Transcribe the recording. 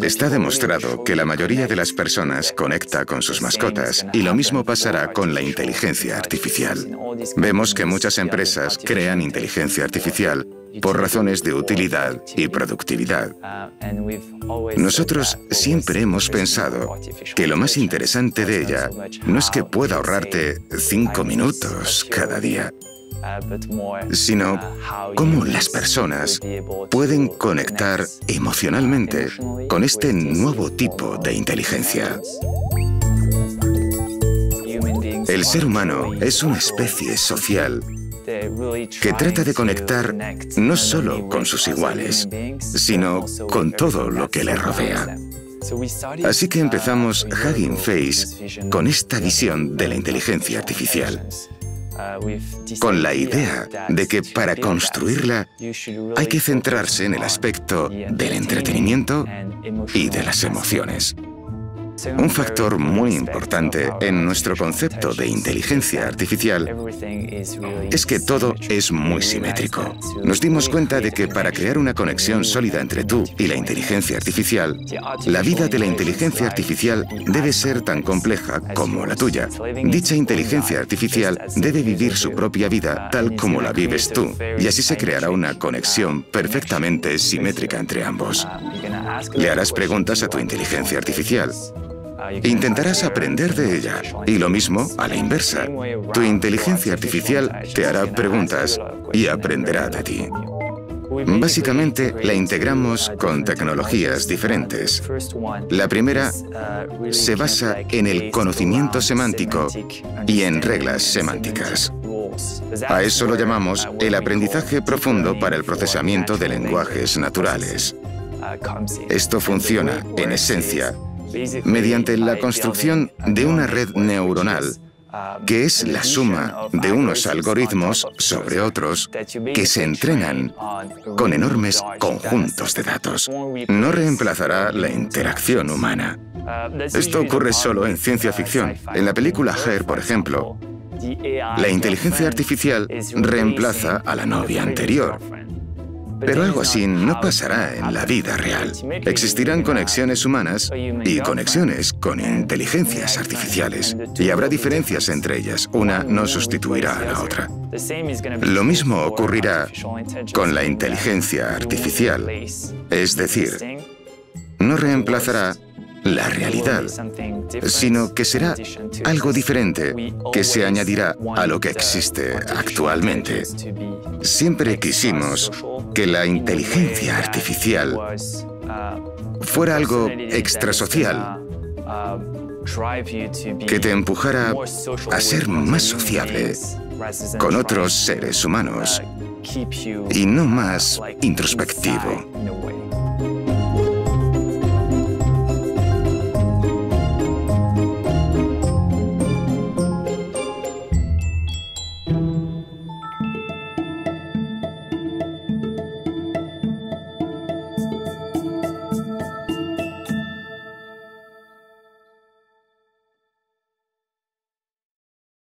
Está demostrado que la mayoría de las personas conecta con sus mascotas y lo mismo pasará con la inteligencia artificial. Vemos que muchas empresas crean inteligencia artificial por razones de utilidad y productividad. Nosotros siempre hemos pensado que lo más interesante de ella no es que pueda ahorrarte cinco minutos cada día, sino cómo las personas pueden conectar emocionalmente con este nuevo tipo de inteligencia. El ser humano es una especie social que trata de conectar no solo con sus iguales, sino con todo lo que le rodea. Así que empezamos Hugging Face con esta visión de la inteligencia artificial, con la idea de que para construirla hay que centrarse en el aspecto del entretenimiento y de las emociones. Un factor muy importante en nuestro concepto de inteligencia artificial es que todo es muy simétrico. Nos dimos cuenta de que para crear una conexión sólida entre tú y la inteligencia artificial, la vida de la inteligencia artificial debe ser tan compleja como la tuya. Dicha inteligencia artificial debe vivir su propia vida tal como la vives tú, y así se creará una conexión perfectamente simétrica entre ambos. Le harás preguntas a tu inteligencia artificial. Intentarás aprender de ella. Y lo mismo a la inversa. Tu inteligencia artificial te hará preguntas y aprenderá de ti. Básicamente la integramos con tecnologías diferentes. La primera se basa en el conocimiento semántico y en reglas semánticas. A eso lo llamamos el aprendizaje profundo para el procesamiento de lenguajes naturales. Esto funciona, en esencia, mediante la construcción de una red neuronal que es la suma de unos algoritmos sobre otros que se entrenan con enormes conjuntos de datos. No reemplazará la interacción humana. Esto ocurre solo en ciencia ficción. En la película Her, por ejemplo, la inteligencia artificial reemplaza a la novia anterior. Pero algo así no pasará en la vida real. Existirán conexiones humanas y conexiones con inteligencias artificiales. Y habrá diferencias entre ellas. Una no sustituirá a la otra. Lo mismo ocurrirá con la inteligencia artificial. Es decir, no reemplazará la realidad, sino que será algo diferente que se añadirá a lo que existe actualmente. Siempre quisimos que la inteligencia artificial fuera algo extrasocial, que te empujara a ser más sociable con otros seres humanos y no más introspectivo.